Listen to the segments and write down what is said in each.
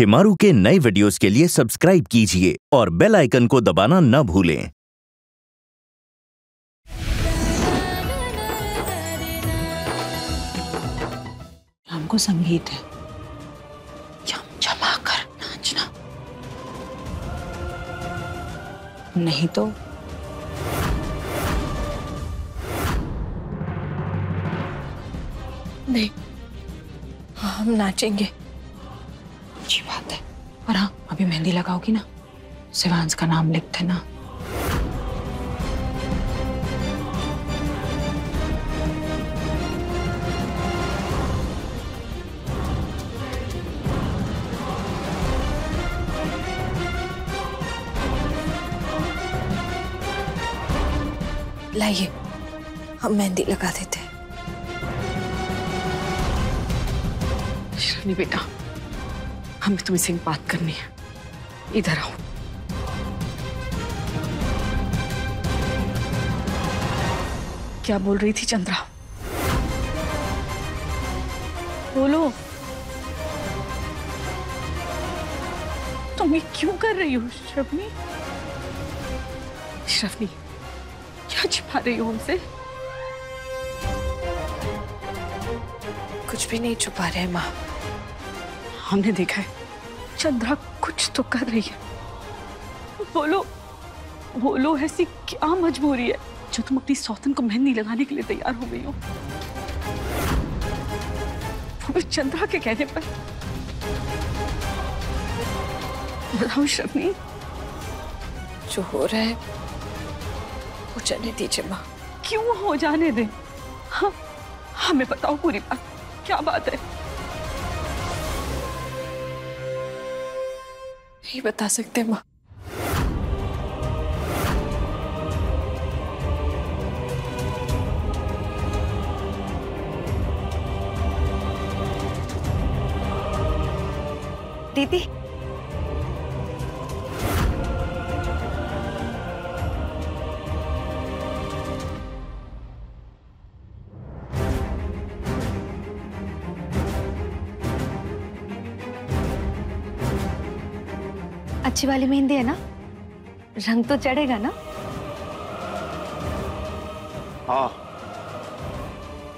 शिमारू के नए वीडियोस के लिए सब्सक्राइब कीजिए और बेल आइकन को दबाना न भूलें। हमको संगीत है। चमा कर नाचना। नहीं तो नहीं, हम नाचेंगे। अच्छी बात है। और हाँ अभी मेहंदी लगाओगी ना? शिवांश का नाम लिख देना लाइए, हम मेहंदी लगा देते हैं। बेटा। हमें तुमसे एक बात करनी है। इधर आओ। क्या बोल रही थी चंद्रा? बोलो। तुम ये क्यों कर रही हो श्रवणी श्रवणी क्या छिपा रही हो हमसे कुछ भी नहीं छुपा रहे माँ। हमने देखा है। चंद्रा कुछ तो कर रही है। बोलो बोलो ऐसी क्या मजबूरी है? जो तुम अपनी सौतन को मेहंदी लगाने के लिए तैयार हो गई हो। वो भी चंद्रा के कहने पर। बताओ श्रवनी जो हो रहा है, वो जाने दीजिए माँ। क्यों हो जाने दे? हाँ हमें बताओ पूरी बात। क्या बात है? नहीं बता सकते माँ। दीदी अच्छी वाली मेहंदी है ना? रंग तो चढ़ेगा ना? हाँ।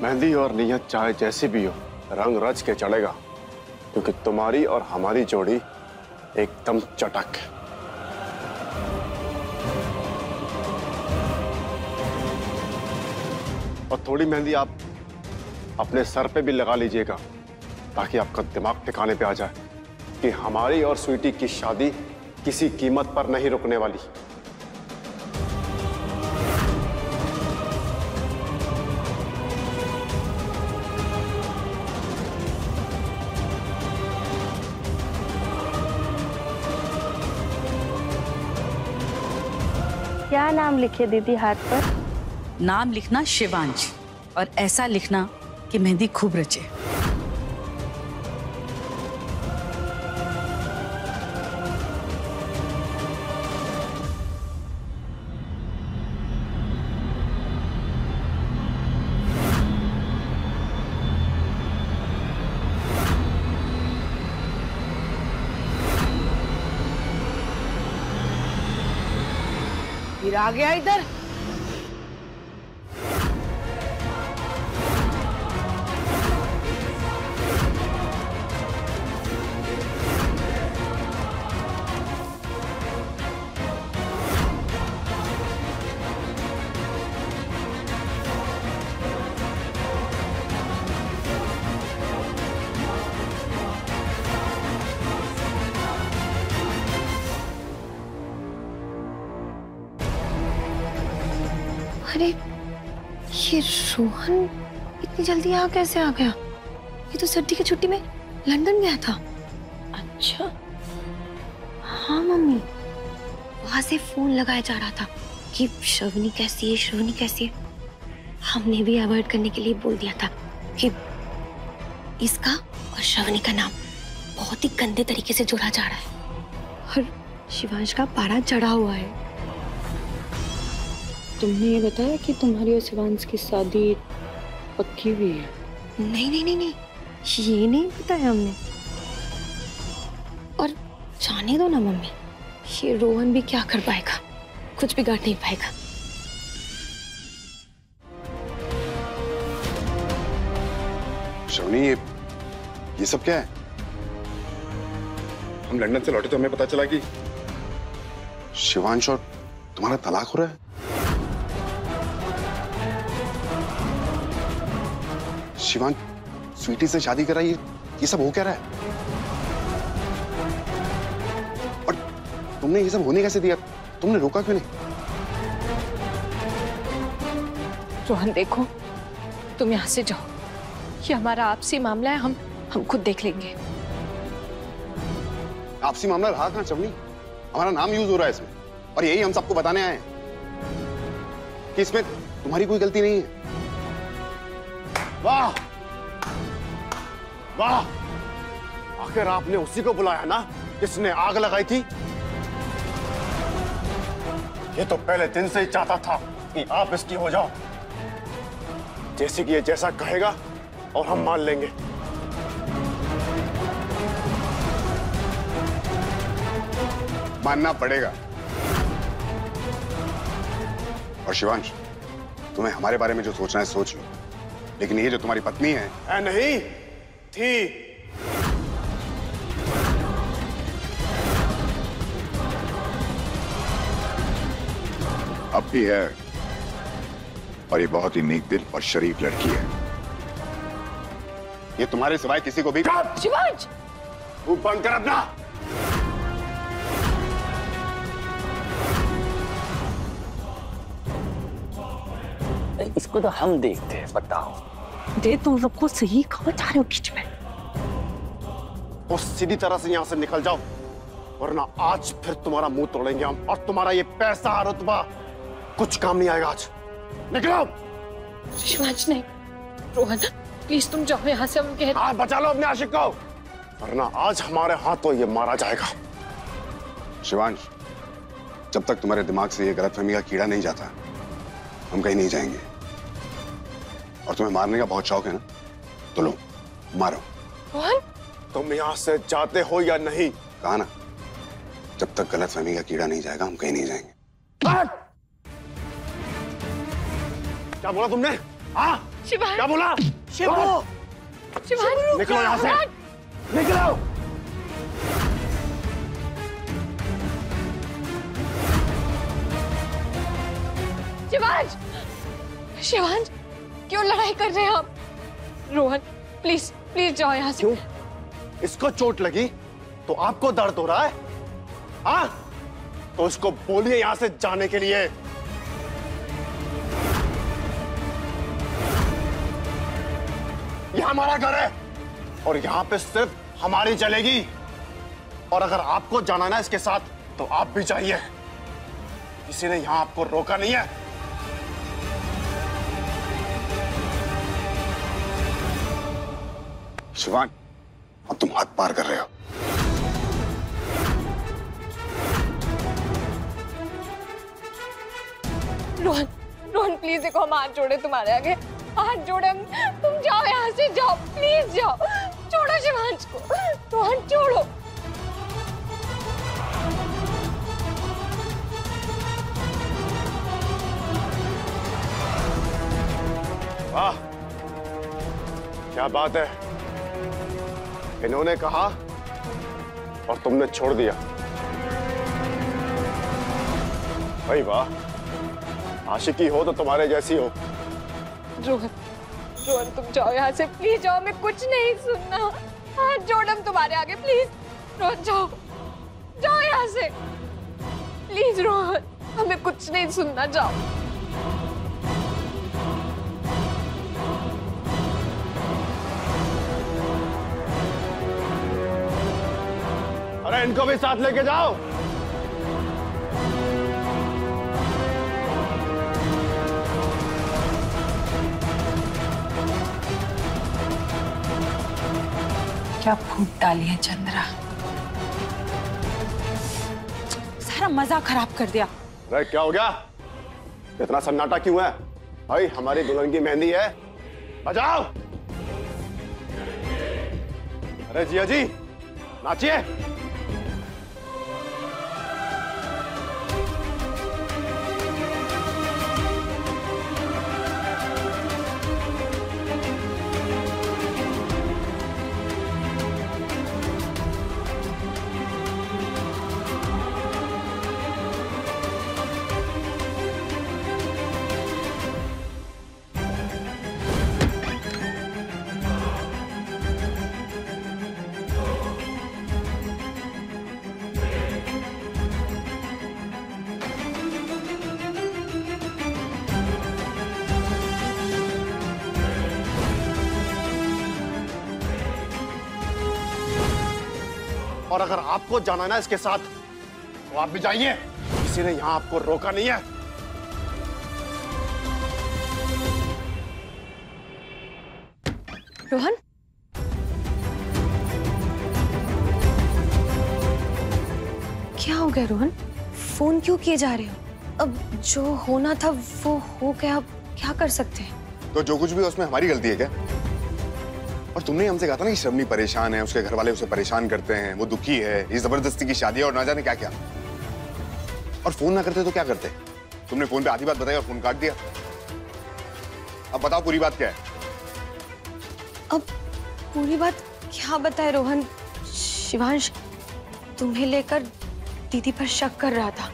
मेहंदी और नियत चाहे जैसी भी हो, रंग रच के चढ़ेगा, क्योंकि तुम्हारी और हमारी जोड़ी एकदम चटक है। और थोड़ी मेहंदी आप अपने सर पे भी लगा लीजिएगा, ताकि आपका दिमाग ठिकाने पे आ जाए कि हमारी और स्वीटी की शादी किसी कीमत पर नहीं रुकने वाली। क्या नाम लिखे दीदी हाथ पर? नाम लिखना शिवांश और ऐसा लिखना कि मेहंदी खूब रचे। फिर आ गया इधर। अरे ये रोहन इतनी जल्दी यहाँ कैसे आ गया? ये तो सर्दी की छुट्टी में लंदन गया था। अच्छा। हाँ मम्मी। वहाँ से फ़ोन लगाया जा रहा था कि श्रवनी कैसी है श्रवनी कैसी है। हमने भी अवॉइड करने के लिए बोल दिया था कि इसका और श्रवनी का नाम बहुत ही गंदे तरीके से जोड़ा जा रहा है। और शिवांश का पारा चढ़ा हुआ है। तुमने ये बताया कि तुम्हारी और शिवांश की शादी पक्की हुई है? नहीं नहीं नहीं नहीं। ये नहीं बताया हमने। और जाने दो ना मम्मी। ये रोहन भी क्या कर पाएगा? कुछ बिगाड़ नहीं पाएगा। शवनी ये ये सब क्या है? हम लंदन से लौटे तो हमें पता चला कि शिवांश और तुम्हारा तलाक हो रहा है। शिवांश स्वीटी से शादी करा ये ये सब हो क्या रहा है? और तुमने ये सब होने कैसे दिया? तुमने रोका क्यों नहीं? रोहन देखो तुम यहाँ से जाओ। ये हमारा आपसी मामला है हम हम खुद देख लेंगे। आपसी मामला रहा कहाँ चवनी हमारा नाम यूज़ हो रहा है इसमें और यही हम सबको बताने आए हैं कि इसमें तुम्हारी कोई गलती नहीं है। वाह। वाह। आखिर आपने उसी को बुलाया ना, जिसने आग लगाई थी? ये तो पहले दिन से ही चाहता था कि आप इसकी हो जाओ। जैसे कि ये जैसा कहेगा, और हम मान लेंगे। मानना पड़ेगा। और शिवांश, तुम्हें हमारे बारे में जो सोचना है सोच लो। लेकिन ये जो तुम्हारी पत्नी है। आ, नहीं थी। अब भी है। और ये बहुत ही नेक दिल और शरीफ लड़की है। ये तुम्हारे सिवाय किसी को भी शिवांश मुँह बंद कर अपना। इसको तो हम देखते हैं बताओ। दे तुम सबको सही खबर जा रहे हो बीच में और सीधी तरह से यहाँ से निकल जाओ वरना आज फिर तुम्हारा मुँह तोड़ेंगे हम और तुम्हारा ये पैसा रुतबा कुछ काम नहीं आएगा आज निकलो शिवांश नहीं रोहन प्लीज़ तुम जाओ यहाँ से हम कह हाँ बचा लो अपने आशिक को वरना आज हमारे हाथों ये मारा जाएगा शिवांश जब तक तुम्हारे दिमाग से ये गलतफहमी का कीड़ा नहीं जाता हम कहीं नहीं जाएँगे और तुम्हें मारने का बहुत शौक है ना? तो लो मारो। रोहन तुम यहाँ से जाते हो या नहीं? कहा ना जब तक गलतफहमी का कीड़ा नहीं जाएगा हम कहीं नहीं जाएँगे। क्या बोला तुमने? हाँ क्या बोला? शिवा शिवांश निकलो यहाँ से। निकलो। शिवांश शिवांश क्यों लड़ाई कर रहे हैं आप? रोहन प्लीज़ प्लीज़ जाओ यहाँ से। क्यों? इसको चोट लगी तो आपको दर्द हो रहा है? हाँ? तो उसको बोलिए यहाँ से जाने के लिए। यह हमारा घर है, और यहाँ पे सिर्फ़ हमारी चलेगी और अगर आपको जाना ना इसके साथ तो आप भी जाइए। किसी ने यहाँ आपको रोका नहीं है। शिवान अब तुम हाथ पार कर रहे हो। रोहन रोहन प्लीज़ देखो हम हाथ जोड़े तुम्हारे आगे। हाथ जोड़े हम तुम जाओ यहाँ से जाओ प्लीज़ जाओ। छोड़ो शिवांश को। रोहन छोड़ो। वाह क्या बात है। इन्होंने कहा और तुमने छोड़ दिया। भाई वाह, आशिकी हो तो तुम्हारे जैसी हो। रोहन रोहन तुम जाओ यहाँ से प्लीज़ जाओ, मैं कुछ नहीं सुनना। हाथ जोड़ हम तुम्हारे आगे प्लीज़ रोहन, जाओ। जाओ यहाँ से। प्लीज़ रोहन, हमें कुछ नहीं सुनना, जाओ। अरे इनको भी साथ लेके जाओ। क्या फूट डाली है चंद्रा। सारा मज़ा खराब कर दिया। अरे क्या हो गया? इतना सन्नाटा क्यों है? भाई हमारी दुल्हन की मेहंदी है। बजाओ। अरे जिया जी नाचिए। और अगर आपको जाना ना इसके साथ तो आप भी जाइए। किसी ने यहाँ आपको रोका नहीं है। रोहन? क्या हो गया रोहन? फ़ोन क्यों किए जा रहे हो? अब जो होना था वो हो गया अब क्या कर सकते हैं? तो जो कुछ भी उसमें हमारी गलती है क्या? और तुमने हमसे कहा था ना कि शबनी परेशान है उसके घर वाले उसे परेशान करते हैं वो दुखी है ये ज़बरदस्ती की शादी है और ना जाने क्या क्या और फ़ोन ना करते तो क्या करते? तुमने फ़ोन पे आधी बात बताई और फ़ोन काट दिया। अब बताओ पूरी बात क्या है? अब पूरी बात क्या बताए रोहन? शिवांश तुम्हें लेकर दीदी पर शक कर रहा था।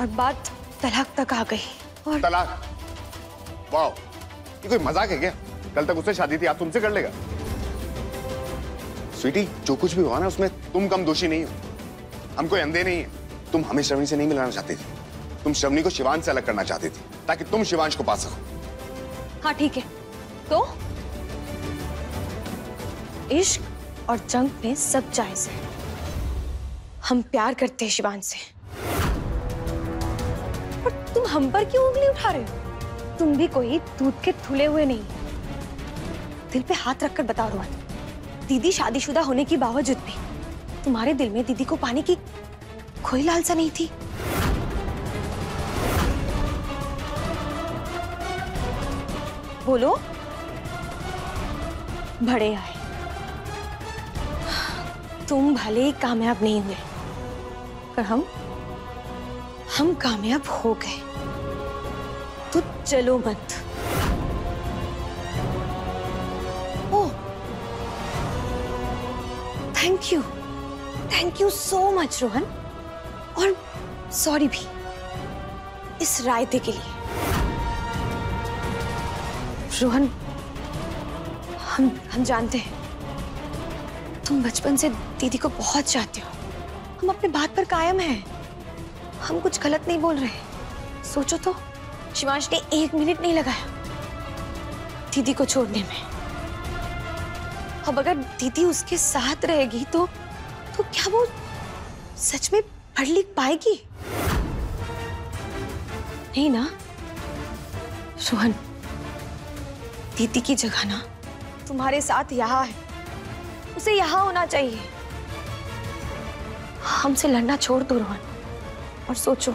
और बात तलाक तक आ गई। और तलाक? वाह ये कोई मज़ाक है क्या? कल तक उससे शादी थी आप तुमसे कर लेगा। स्वीटी, जो कुछ भी हुआ ना, उसमें तुम कम दोषी नहीं हो। हम कोई अंधे नहीं है। तुम हमें श्रवणी से नहीं मिलाना चाहती थी। तुम श्रवणी को शिवांश से अलग करना चाहते थे, ताकि तुम शिवांश को पा सको। हाँ ठीक है। तो? इश्क और जंग में सब जायज़ है। हम प्यार करते हैं शिवान से। और तुम हम पर क्यों उंगली उठा रहे हो? तुम भी कोई दूध के धुले हुए नहीं। दिल पे हाथ रखकर बताओ रोहन दीदी शादीशुदा होने के बावजूद भी तुम्हारे दिल में दीदी को पाने की कोई लालसा नहीं थी। बोलो। बड़े आए। तुम भले ही कामयाब नहीं हुए, पर हम हम कामयाब हो गए। तो चलो मत। Thank you thank you so much Rohan और सॉरी भी, इस रायते के लिए। रोहन, हम हम जानते हैं। तुम बचपन से दीदी को बहुत चाहते हो। हम अपने बात पर कायम हैं। हम कुछ गलत नहीं बोल रहे। सोचो तो शिवांश ने एक मिनट नहीं लगाया। दीदी को छोड़ने में। अब अगर दीदी उसके साथ रहेगी तो तो क्या वो सच में पढ़ लिख पाएगी? नहीं ना? रोहन दीदी की जगह ना तुम्हारे साथ यहाँ है। उसे यहाँ होना चाहिए। हमसे लड़ना छोड़ दो रोहन। और सोचो,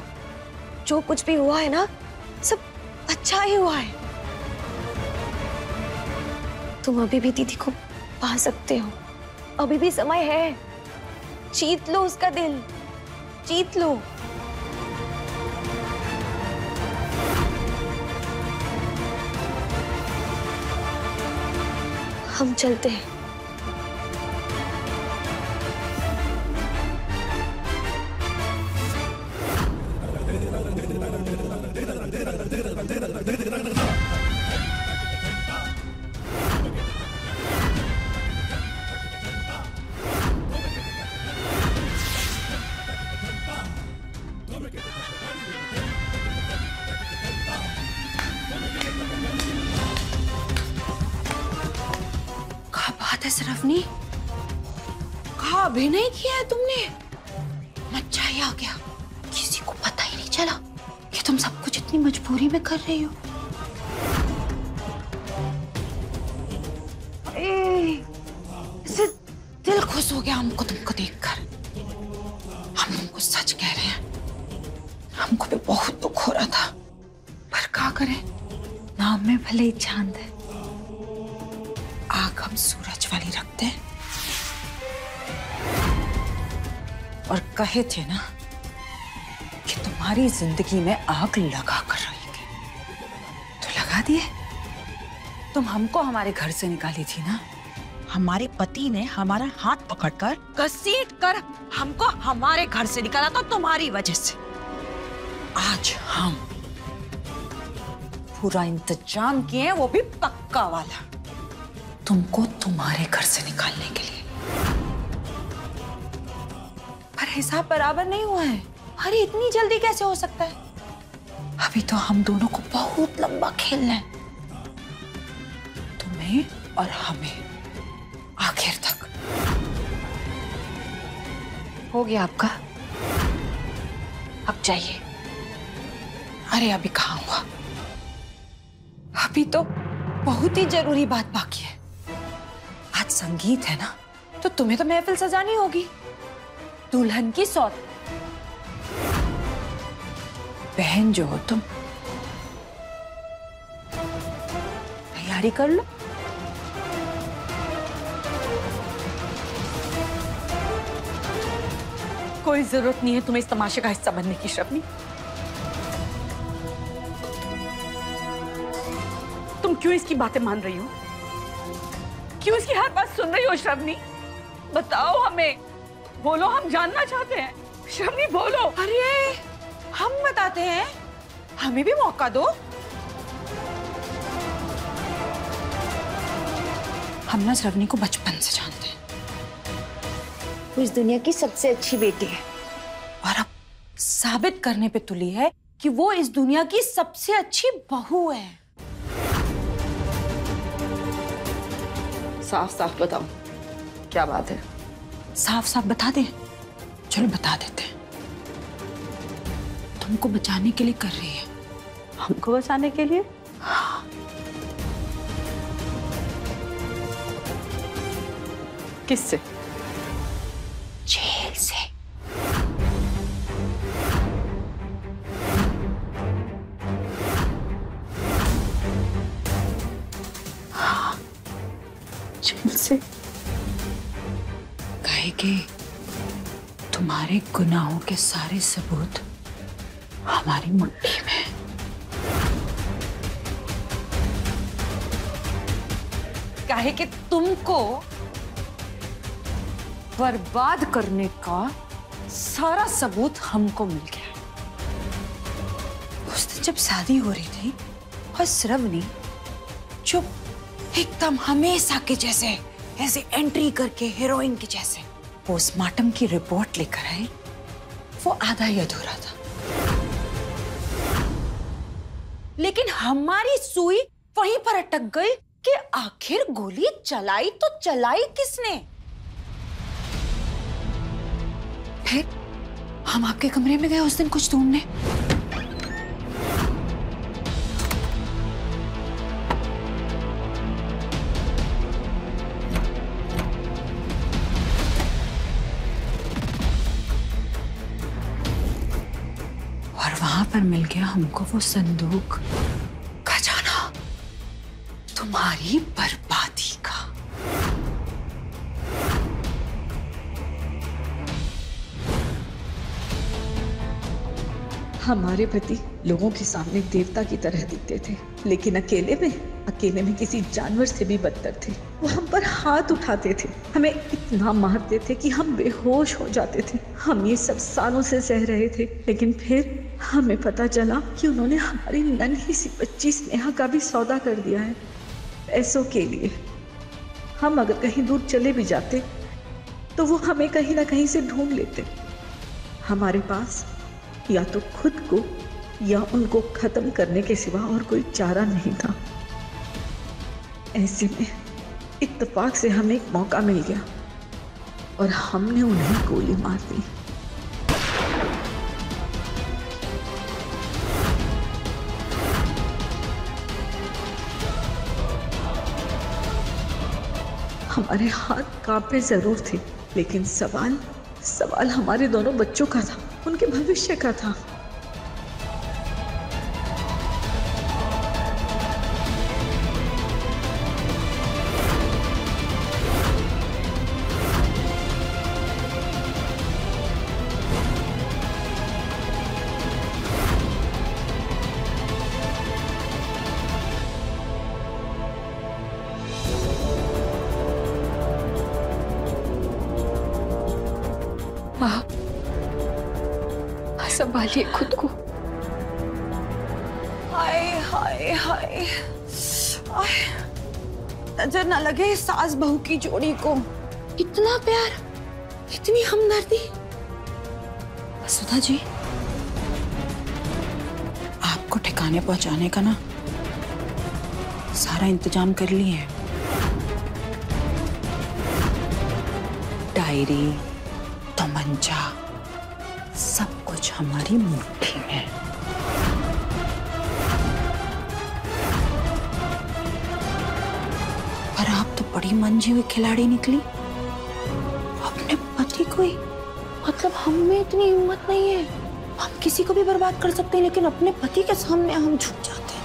जो कुछ भी हुआ है ना, सब अच्छा ही हुआ है। तुम अभी भी दीदी को पा सकते हो। अभी भी समय है। जीत लो उसका दिल। जीत लो। हम चलते हैं। अभिनय किया है तुमने? मच्छा ही आ गया। किसी को पता ही नहीं चला कि तुम सब कुछ इतनी मजबूरी में कर रही हो। दिल खुश हो गया हमको तुमको देखकर। हम तुमको सच कह रहे हैं। हमको भी बहुत दुख हो रहा था। पर क्या करें? नाम में भले ही चाँद है। आग हम सूरज वाली रखते हैं। और कहे थे ना कि तुम्हारी ज़िंदगी में आग लगा कर रहेगी। तो लगा दिए। तुम हमको हमारे घर से निकाली थी ना? हमारे पति ने हमारा हाथ पकड़कर घसीट कर हमको हमारे घर से निकाला तो तुम्हारी वजह से। आज हम पूरा इंतज़ाम किए वो भी पक्का वाला। तुमको तुम्हारे घर से निकालने के लिए। हिसाब बराबर नहीं हुआ है। अरे, इतनी जल्दी कैसे हो सकता है? अभी तो हम दोनों को बहुत लंबा खेलना है। तुम्हें और हमें। आखिर तक। हो गया आपका? अब जाइए। अरे, अभी कहा हुआ? अभी तो बहुत ही ज़रूरी बात बाकी है। आज संगीत है ना तो तुम्हें तो महफिल सजानी होगी। दुल्हन की सौत। बहन जो हो तुम। तैयारी कर लो। कोई ज़रूरत नहीं है तुम्हें इस तमाशे का हिस्सा बनने की श्रवनी तुम क्यों इसकी बातें मान रही हो? क्यों इसकी हर बात सुन रही हो श्रवनी बताओ हमें। बोलो हम जानना चाहते हैं। श्रवनी बोलो। अरे हम बताते हैं। हमें भी मौका दो। हम ना श्रवनी को बचपन से जानते हैं। वो इस दुनिया की सबसे अच्छी बेटी है। और अब साबित करने पे तुली है कि वो इस दुनिया की सबसे अच्छी बहू है। साफ़ साफ़ बताओ क्या बात है? साफ़ साफ़ बता दे। चलो बता देते हैं। तुमको बचाने के लिए कर रही है। हमको बचाने के लिए? किससे? जेल से। जेल से? कहे कि तुम्हारे गुनाहों के सारे सबूत हमारी मुट्ठी में हैं। काहे कि तुमको बर्बाद करने का सारा सबूत हमको मिल गया उस दिन जब शादी हो रही थी, और श्रवनी जो एकदम हमेशा के जैसे, ऐसे एंट्री करके हीरोइन के जैसे पोस्टमार्टम की रिपोर्ट लेकर आई वो आधा ही अधूरा था। लेकिन हमारी सुई वहीं पर अटक गई कि आखिर गोली चलाई तो चलाई किसने? फिर हम आपके कमरे में गए उस दिन कुछ ढूँढने? पर मिल गया हमको वो संदूक। खजाना तुम्हारी बर्बादी का। हमारे पति लोगों के सामने देवता की तरह दिखते थे, लेकिन अकेले में अकेले में किसी जानवर से भी बदतर थे। वो हम पर हाथ उठाते थे। हमें इतना मारते थे कि हम बेहोश हो जाते थे। हम ये सब सालों से सह रहे थे, लेकिन फिर हमें पता चला कि उन्होंने हमारी नन्ही सी बच्ची स्नेहा का भी सौदा कर दिया है, पैसों के लिए। हम अगर कहीं दूर चले भी जाते तो वो हमें कहीं ना कहीं से ढूंढ लेते। हमारे पास या तो खुद को या उनको खत्म करने के सिवा और कोई चारा नहीं था। ऐसे में इत्तेफाक से हमें एक मौका मिल गया और हमने उन्हें गोली मार दी। हमारे हाथ कांपे ज़रूर थे, लेकिन सवाल सवाल हमारे दोनों बच्चों का था, उनके भविष्य का था। संभालिए खुद को। हाय हाय हाय। नज़र न लगे सास बहू की जोड़ी को। इतना प्यार इतनी हमदर्दी। सुधा जी। आपको ठिकाने पहुँचाने का ना सारा इंतज़ाम कर लिए हैं। डायरी तो बन जा सब कुछ हमारी मुट्ठी में। पर आप तो बड़ी मंजी हुई खिलाड़ी निकली। अपने पति को ही मतलब हम में इतनी हिम्मत नहीं है। हम किसी को भी बर्बाद कर सकते हैं, लेकिन अपने पति के सामने हम झुक जाते हैं।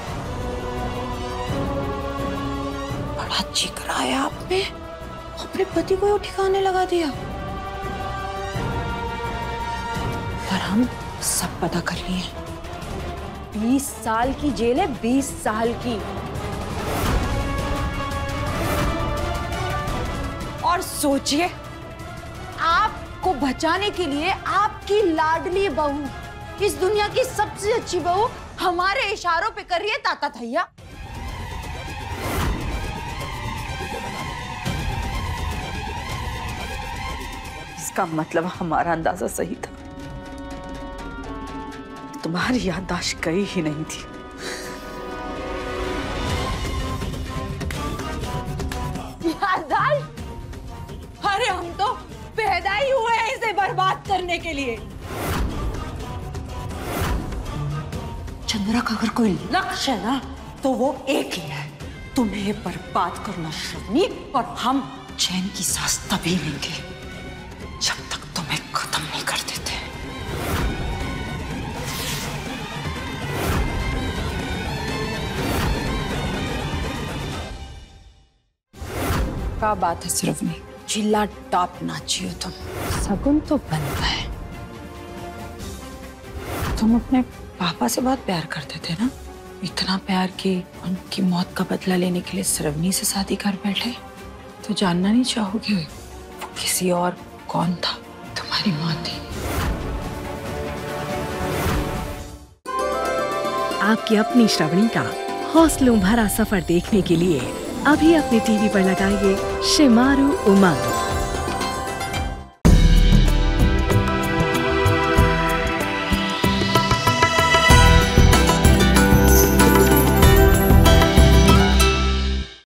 बड़ा ज़िक्र आया आप में अपने पति को ठिकाने लगा दिया। पर हम सब पता कर लिए बीस साल की जेल है, बीस साल की। और सोचिए, आपको बचाने के लिए आपकी लाडली बहू, इस दुनिया की सबसे अच्छी बहू हमारे इशारों पे कर रही है ताता थैया। इसका मतलब हमारा अंदाज़ा सही था। तुम्हारी याददाश्त गई ही नहीं थी। याददाश्त? अरे हम तो पैदा ही हुए हैं इसे बर्बाद करने के लिए। चंद्रा का अगर कोई लक्ष्य है ना तो वो एक ही है। तुम्हें बर्बाद करना शर्मी और हम चैन की सांस तभी लेंगे। क्या बात है सिर्फ़ नहीं। चिल्ला टॉप नाची हो तुम। सगुन तो बनता है तुम अपने पापा से बहुत प्यार करते थे ना? इतना प्यार कि उनकी मौत का बदला लेने के लिए सरवनी से शादी कर बैठे। तो जानना नहीं चाहोगे वो किसी और कौन था? तुम्हारी मौत थी। आपकी अपनी श्रवणी का हौसलों भरा सफ़र देखने के लिए अभी अपने टीवी पर लगाइए शिमारू उमंग